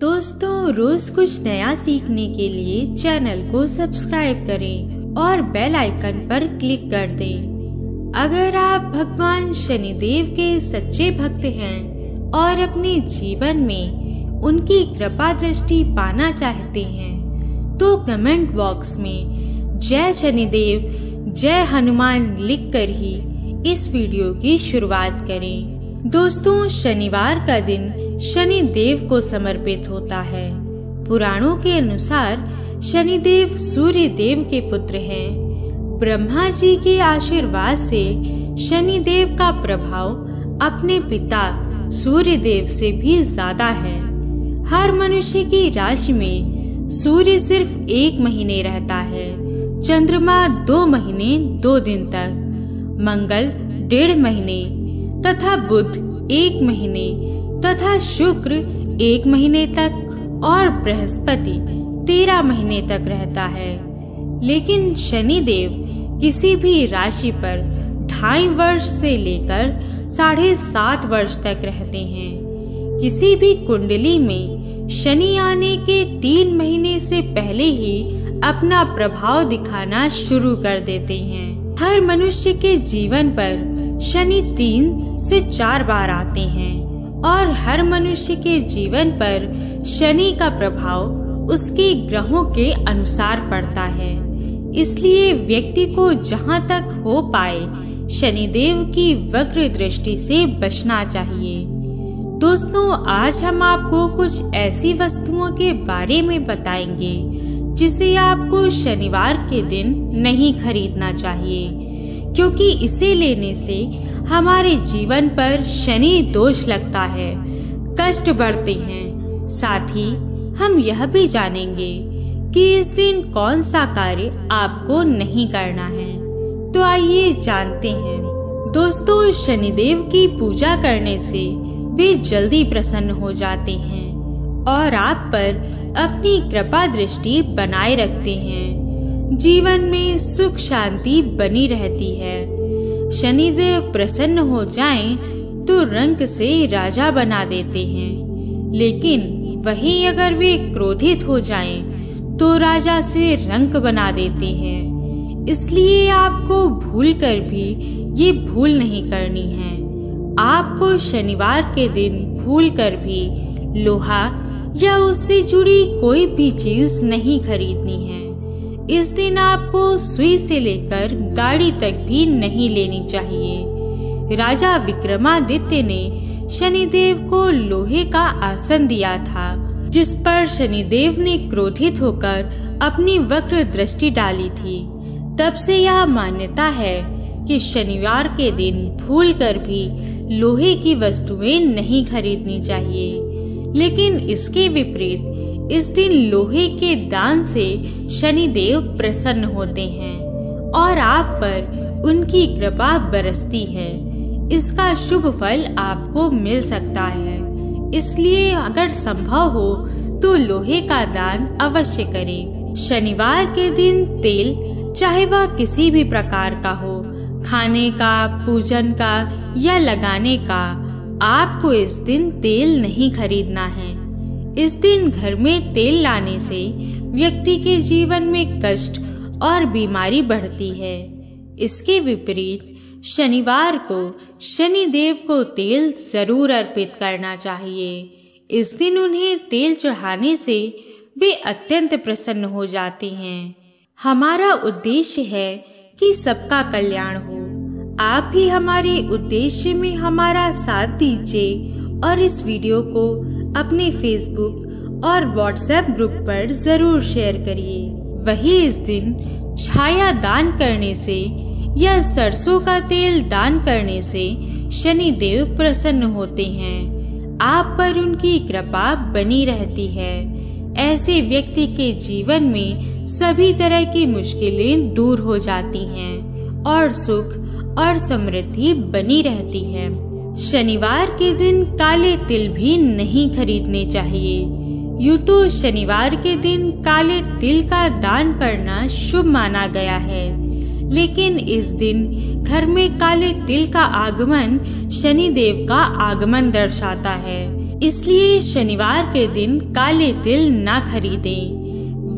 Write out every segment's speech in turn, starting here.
दोस्तों, रोज कुछ नया सीखने के लिए चैनल को सब्सक्राइब करें और बेल आइकन पर क्लिक कर दें। अगर आप भगवान शनिदेव के सच्चे भक्त हैं और अपने जीवन में उनकी कृपा दृष्टि पाना चाहते हैं तो कमेंट बॉक्स में जय शनिदेव, जय हनुमान लिखकर ही इस वीडियो की शुरुआत करें दोस्तों, शनिवार का दिन शनि देव को समर्पित होता है। पुराणों के अनुसार शनि देव सूर्य देव के पुत्र हैं। ब्रह्मा जी के आशीर्वाद से शनि देव का प्रभाव अपने पिता सूर्य देव से भी ज़्यादा है। हर मनुष्य की राशि में सूर्य सिर्फ़ एक महीने रहता है। चंद्रमा दो महीने, दो दिन तक। मंगल डेढ़ महीने तथा बुध एक महीने तथा शुक्र एक महीने तक और बृहस्पति तेरह महीने तक रहता है। लेकिन शनि देव किसी भी राशि पर ढाई वर्ष से लेकर साढ़े सात वर्ष तक रहते हैं। किसी भी कुंडली में शनि आने के तीन महीने से पहले ही अपना प्रभाव दिखाना शुरू कर देते हैं। हर मनुष्य के जीवन पर शनि तीन से चार बार आते हैं। और हर मनुष्य के जीवन पर शनि का प्रभाव उसके ग्रहों के अनुसार पड़ता है। इसलिए व्यक्ति को जहाँ तक हो पाए, शनिदेव की वक्र दृष्टि से बचना चाहिए। दोस्तों, आज हम आपको कुछ ऐसी वस्तुओं के बारे में बताएँगे, जिसे आपको शनिवार के दिन नहीं खरीदना चाहिए, क्योंकि इसे लेने से हमारे जीवन पर शनि दोष लगता है। कष्ट बढ़ते हैं। साथ ही हम यह भी जानेंगे कि इस दिन कौन सा कार्य आपको नहीं करना है। तो आइए जानते हैं। दोस्तों, शनिदेव की पूजा करने से वे जल्दी प्रसन्न हो जाते हैं और आप पर अपनी कृपा दृष्टि बनाए रखते हैं। जीवन में सुख शांति बनी रहती है। शनिदेव प्रसन्न हो जाएँ तो रंग से राजा बना देते हैं। लेकिन वही अगर वे क्रोधित हो जाएँ तो राजा से रंक बना देते हैं। इसलिए आपको भूल कर भी ये भूल नहीं करनी है। आपको शनिवार के दिन भूल कर भी लोहा या उससे जुड़ी कोई भी चीज़ नहीं खरीदनी है। इस दिन आपको सुई से लेकर गाड़ी तक भी नहीं लेनी चाहिए। राजा विक्रमादित्य ने शनिदेव को लोहे का आसन दिया था, जिस पर शनिदेव ने क्रोधित होकर अपनी वक्र दृष्टि डाली थी। तब से यह मान्यता है कि शनिवार के दिन भूल कर भी लोहे की वस्तुएँ नहीं खरीदनी चाहिए। लेकिन इसके विपरीत इस दिन लोहे के दान से शनिदेव प्रसन्न होते हैं और आप पर उनकी कृपा बरसती है। इसका शुभ फल आपको मिल सकता है। इसलिए अगर संभव हो तो लोहे का दान अवश्य करें। शनिवार के दिन तेल, चाहे वह किसी भी प्रकार का हो, खाने का, पूजन का या लगाने का, आपको इस दिन तेल नहीं खरीदना है। इस दिन घर में तेल लाने से व्यक्ति के जीवन में कष्ट और बीमारी बढ़ती है। इसके विपरीत शनिवार को शनि देव को तेल ज़रूर अर्पित करना चाहिए। इस दिन उन्हें तेल चढ़ाने से वे अत्यंत प्रसन्न हो जाते हैं। हमारा उद्देश्य है कि सबका कल्याण हो। आप भी हमारे उद्देश्य में हमारा साथ दीजिए और इस वीडियो को अपने फेसबुक और व्हाट्सएप ग्रुप पर ज़रूर शेयर करिए। वही इस दिन छाया दान करने से या सरसों का तेल दान करने से शनि देव प्रसन्न होते हैं। आप पर उनकी कृपा बनी रहती है। ऐसे व्यक्ति के जीवन में सभी तरह की मुश्किलें दूर हो जाती हैं और सुख और समृद्धि बनी रहती है। शनिवार के दिन काले तिल भी नहीं खरीदने चाहिए। यूँ तो शनिवार के दिन काले तिल का दान करना शुभ माना गया है। लेकिन इस दिन घर में काले तिल का आगमन शनि देव का आगमन दर्शाता है। इसलिए शनिवार के दिन काले तिल ना खरीदें।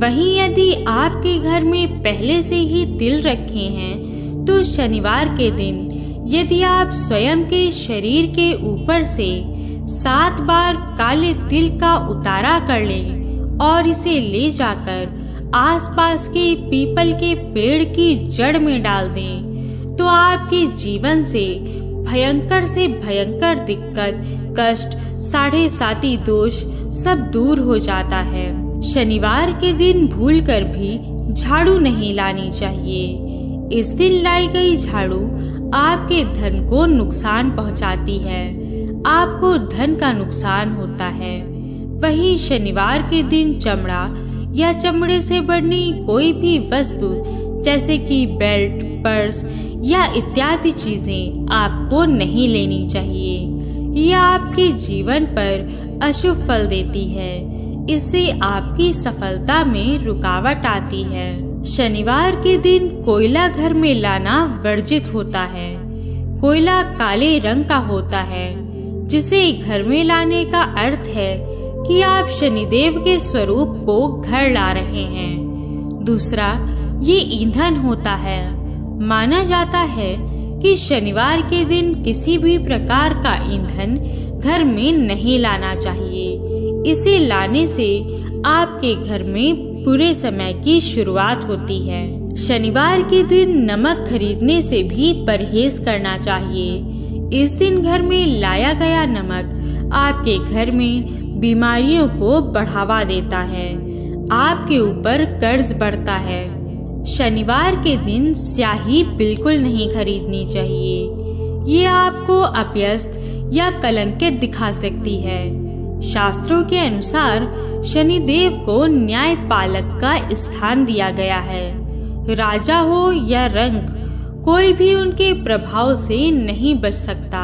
वहीं यदि आपके घर में पहले से ही तिल रखे हैं तो शनिवार के दिन यदि आप स्वयं के शरीर के ऊपर से सात बार काले तिल का उतारा कर लें और इसे ले जाकर आसपास के पीपल के पेड़ की जड़ में डाल दें तो आपके जीवन से भयंकर से भयंकर दिक्कत, कष्ट साढ़े साती दोष सब दूर हो जाता है। शनिवार के दिन भूल कर भी झाड़ू नहीं लानी चाहिए। इस दिन लाई गई झाड़ू आपके धन को नुकसान पहुंचाती है। आपको धन का नुकसान होता है। वही शनिवार के दिन चमड़ा या चमड़े से बनी कोई भी वस्तु, जैसे कि बेल्ट, पर्स या इत्यादि चीज़ें आपको नहीं लेनी चाहिए। यह आपके जीवन पर अशुभ फल देती है। इससे आपकी सफलता में रुकावट आती है। शनिवार के दिन कोयला घर में लाना वर्जित होता है। कोयला काले रंग का होता है, जिसे घर में लाने का अर्थ है कि आप शनिदेव के स्वरूप को घर ला रहे हैं। दूसरा, ये ईंधन होता है। माना जाता है कि शनिवार के दिन किसी भी प्रकार का ईंधन घर में नहीं लाना चाहिए। इसे लाने से आपके घर में बुरे समय की शुरुआत होती है। शनिवार के दिन नमक खरीदने से भी परहेज करना चाहिए। इस दिन घर में लाया गया नमक आपके घर में बीमारियों को बढ़ावा देता है। आपके ऊपर कर्ज बढ़ता है। शनिवार के दिन स्याही बिल्कुल नहीं खरीदनी चाहिए। ये आपको अभ्यस्त या कलंकित दिखा सकती है। शास्त्रों के अनुसार शनि देव को न्याय पालक का स्थान दिया गया है। राजा हो या रंग, कोई भी उनके प्रभाव से नहीं बच सकता।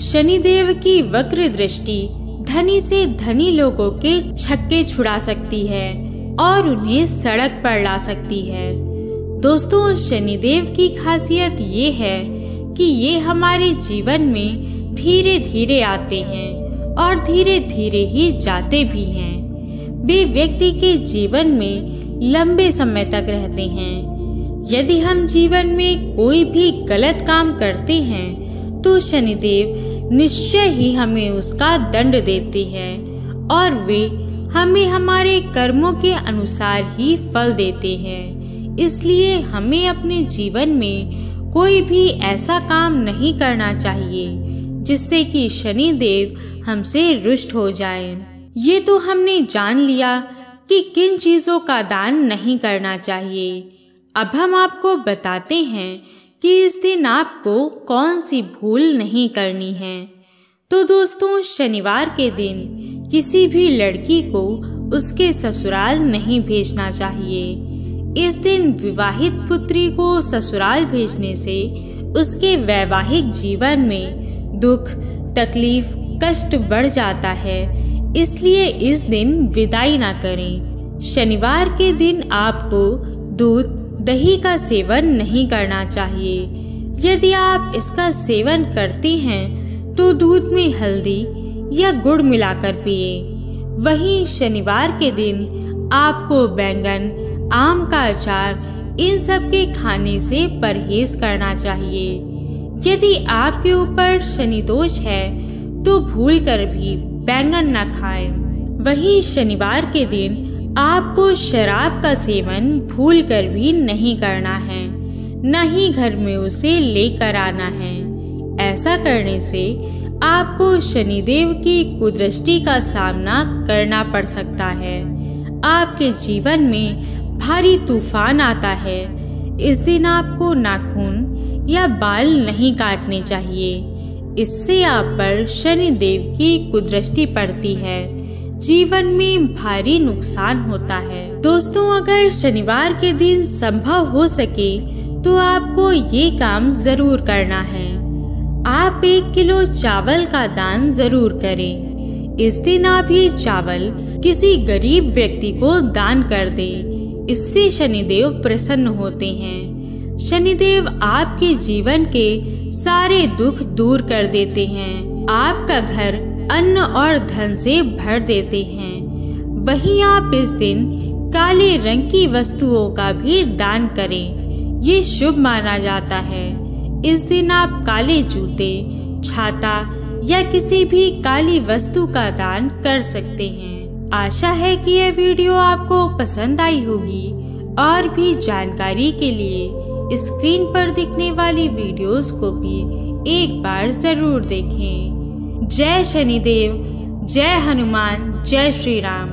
शनि देव की वक्र दृष्टि धनी से धनी लोगों के छक्के छुड़ा सकती है और उन्हें सड़क पर ला सकती है। दोस्तों, शनिदेव की खासियत ये है कि ये हमारे जीवन में धीरे धीरे आते हैं और धीरे धीरे ही जाते भी हैं। वे व्यक्ति के जीवन में लंबे समय तक रहते हैं। यदि हम जीवन में कोई भी गलत काम करते हैं तो शनिदेव निश्चय ही हमें उसका दंड देते हैं और वे हमें हमारे कर्मों के अनुसार ही फल देते हैं। इसलिए हमें अपने जीवन में कोई भी ऐसा काम नहीं करना चाहिए, जिससे कि शनि देव हमसे रुष्ट हो जाए। ये तो हमने जान लिया कि किन चीज़ों का दान नहीं करना चाहिए। अब हम आपको बताते हैं कि इस दिन आपको कौन सी भूल नहीं करनी है। तो दोस्तों, शनिवार के दिन किसी भी लड़की को उसके ससुराल नहीं भेजना चाहिए। इस दिन विवाहित पुत्री को ससुराल भेजने से उसके वैवाहिक जीवन में दुख, तकलीफ़, कष्ट बढ़ जाता है। इसलिए इस दिन विदाई ना करें। शनिवार के दिन आपको दूध, दही का सेवन नहीं करना चाहिए। यदि आप इसका सेवन करते हैं तो दूध में हल्दी या गुड़ मिलाकर पिए। वहीं शनिवार के दिन आपको बैंगन, आम का अचार, इन सब के खाने से परहेज करना चाहिए। यदि आपके ऊपर शनि दोष है तो भूल कर भी बैंगन न खाएँ। वही शनिवार के दिन आपको शराब का सेवन भूल कर भी नहीं करना है, न ही घर में उसे लेकर आना है। ऐसा करने से आपको शनिदेव की कुदृष्टि का सामना करना पड़ सकता है। आपके जीवन में भारी तूफ़ान आता है। इस दिन आपको नाखून या बाल नहीं काटने चाहिए। इससे आप पर शनि देव की कुदृष्टि पड़ती है। जीवन में भारी नुकसान होता है। दोस्तों, अगर शनिवार के दिन संभव हो सके तो आपको ये काम ज़रूर करना है। आप एक किलो चावल का दान ज़रूर करें। इस दिन आप ये चावल किसी गरीब व्यक्ति को दान कर दें। इससे शनिदेव प्रसन्न होते हैं। शनिदेव आपके जीवन के सारे दुख दूर कर देते हैं। आपका घर अन्न और धन से भर देते हैं। वहीं आप इस दिन काले रंग की वस्तुओं का भी दान करें। ये शुभ माना जाता है। इस दिन आप काले जूते, छाता या किसी भी काली वस्तु का दान कर सकते हैं। आशा है कि यह वीडियो आपको पसंद आई होगी। और भी जानकारी के लिए स्क्रीन पर दिखने वाली वीडियोस को भी एक बार ज़रूर देखें। जय शनिदेव, जय हनुमान, जय श्री राम